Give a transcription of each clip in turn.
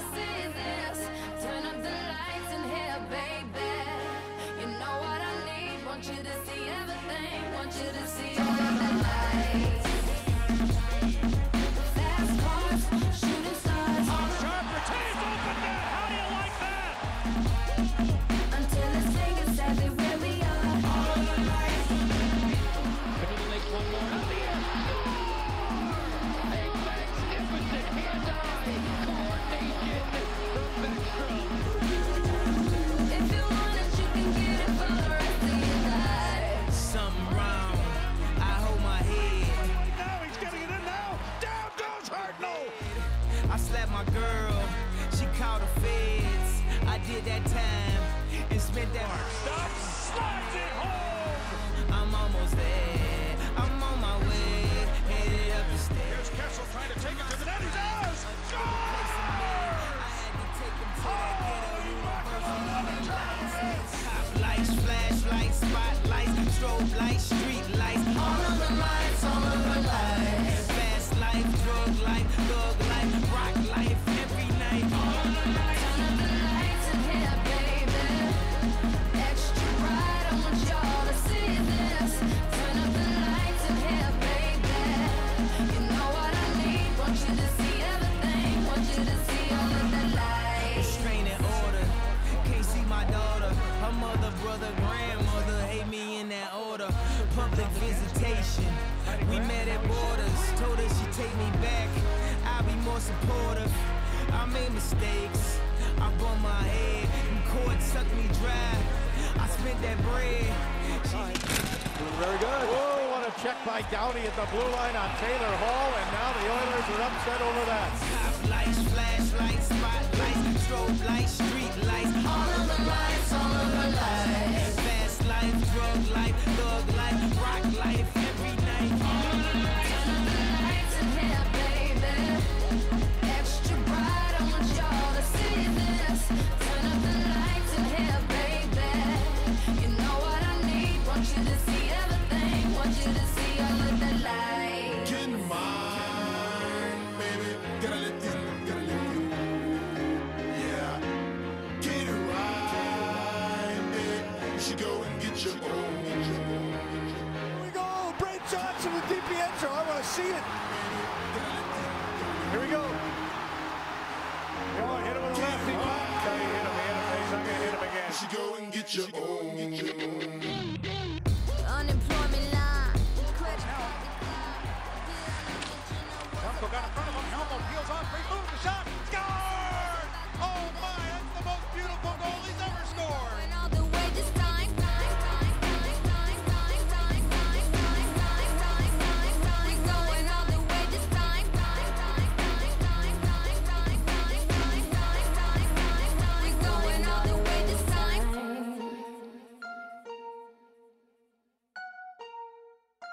see. Time and that. Stop. Slides We met at borders. Told her she take me back. I'll be more supportive. I made mistakes. I bumped my head. And court sucked me dry. I spent that bread. Very good. Whoa, what a check by Downey at the blue line on Taylor Hall, and now the Oilers are upset over that. Lights, flashlights, spotlights, strobe lights, street lights. All of the lights, all of the lights. Fast life, drug life, thug life, rock life, every night. The lights. In here, baby. Extra bright, I want y'all to see this. Turn up the lights in here, baby. You know what I need. Want you to see everything. Want you to see all of the lights. You should go and get your own. Here we go. Brent Johnson with DiPietro. I want to see it. Here we go. Come on, hit him with a lefty. Oh, hit him, hit him. He's not going to hit him again. You should go and get your own.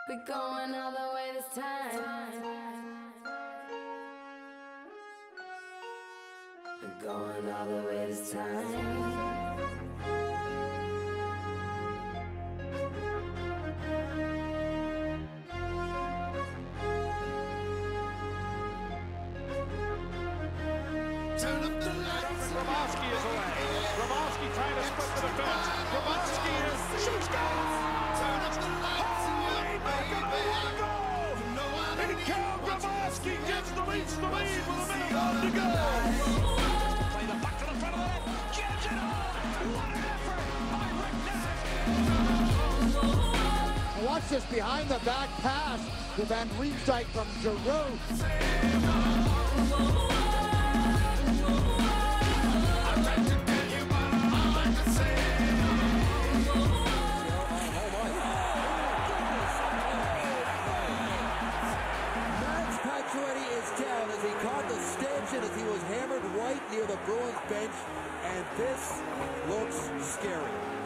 We going all the way this time. We're going all the way this time. Turn up the lights. Cal Grabowski the lead, the lead with a minute left to go. Play the to the front of the net. It on. What an effort by Rick Nash. Watch this behind the back pass to Van Riemsdyk from Giroux. Bruins bench, and this looks scary.